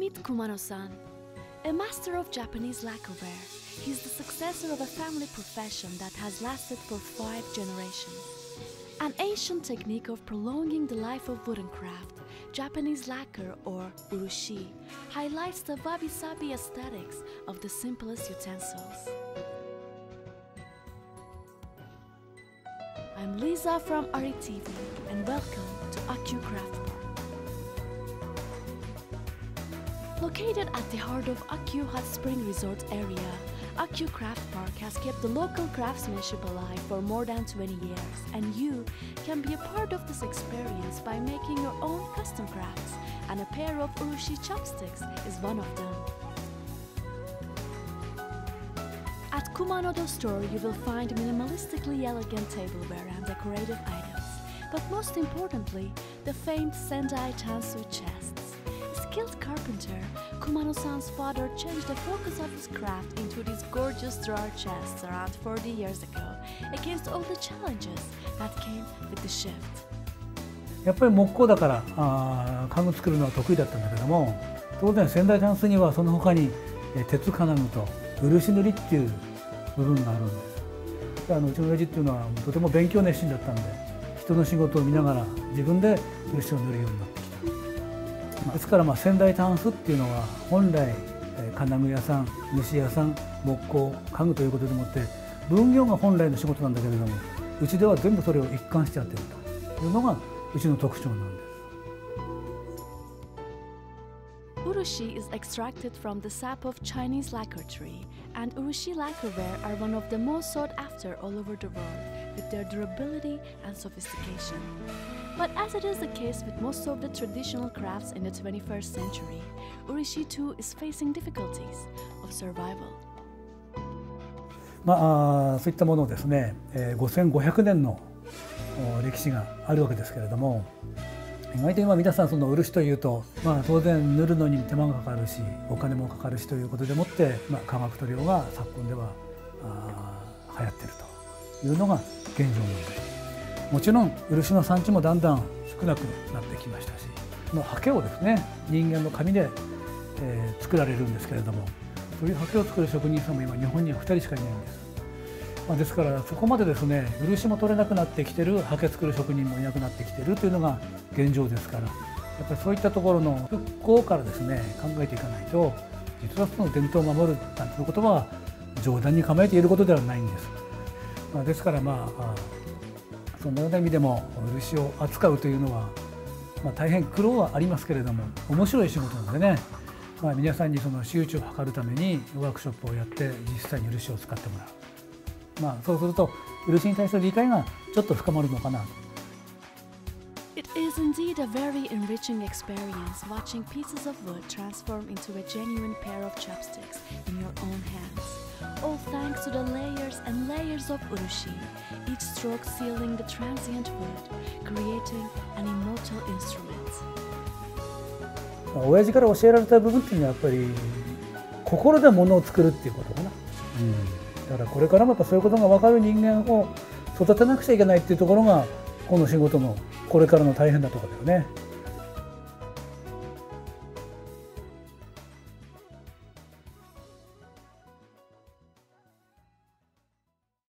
Meet Kumano-san, a master of Japanese lacquerware. He's the successor of a family profession that has lasted for five generations. An ancient technique of prolonging the life of wooden craft, Japanese lacquer or urushi highlights the wabi-sabi aesthetics of the simplest utensils. I'm Lisa from Ari and welcome to Akyu Craft Located at the heart of Akyu Hot Spring Resort area, Akyu Craft Park has kept the local craftsmanship alive for more than 20 years, and you can be a part of this experience by making your own custom crafts, and a pair of urushi chopsticks is one of them. At Kumanodo store, you will find minimalistically elegant tableware and decorative items, but most importantly, the famed Sendai Tansu chests. Skilled carpenter, Kumano-san's father changed the focus of his craft into these gorgeous drawer chests around 40 years ago, against all the challenges that came with the shift. やっぱり木工だからあ家具作るのは得意だったんだけども当然仙台タンスにはその他に鉄金具と漆塗りっていう部分があるんですであのうちの親父っていうのはとても勉強熱心だったんで人の仕事を見ながら自分で漆を塗るようになった、ですからまあ仙台タンスっていうのは本来金具屋さん漆屋さん木工家具ということでもって分業が本来の仕事なんだけれどもうちでは全部それを一貫してやってるというのがうちの特徴なんです。Urushi is extracted from the sap of Chinese lacquer tree, and Urushi lacquerware are one of the most sought after all over the world with their durability and sophistication. But as it is the case with most of the traditional crafts in the 21st century, Urushi too is facing difficulties of survival. まあ、そういったものをですね、えー5500年の歴史があるわけですけれども意外と今皆さんその漆というと、まあ、当然塗るのに手間がかかるしお金もかかるしということでもって、まあ、化学塗料が昨今ではあ流行ってるというのが現状なんですもちろん漆の産地もだんだん少なくなってきましたしの刷毛をですね人間の紙で、えー作られるんですけれどもそういう刷毛を作る職人さんも今日本には2人しかいないんです。まあ、ですからそこまでですね漆も取れなくなってきてる刷毛作る職人もいなくなってきてるというのが現状ですからやっぱりそういったところの復興からですね考えていかないと実はその伝統を守るなんていうことは冗談に構えていることではないんです。まあ、ですからまあそのような意味でも漆を扱うというのは、まあ、大変苦労はありますけれども面白い仕事なのでね、まあ、皆さんにその周知を図るためにワークショップをやって実際に漆を使ってもらう。まあ、そうすると漆に対する理解がちょっと深まるのかなと is indeed a very enriching experience watching pieces of wood transform into a genuine pair of chopsticks in your own hands. All thanks to the layers and layers of urushi, each stroke sealing the transient wood, creating an immortal instrument. まあ親父から教えられた部分っていうのはやっぱり心で物を作るっていうことかな、だからこれからもやっぱそういうことが分かる人間を育てなくちゃいけないっていうところが この仕事のこれからの大変なとこだよね。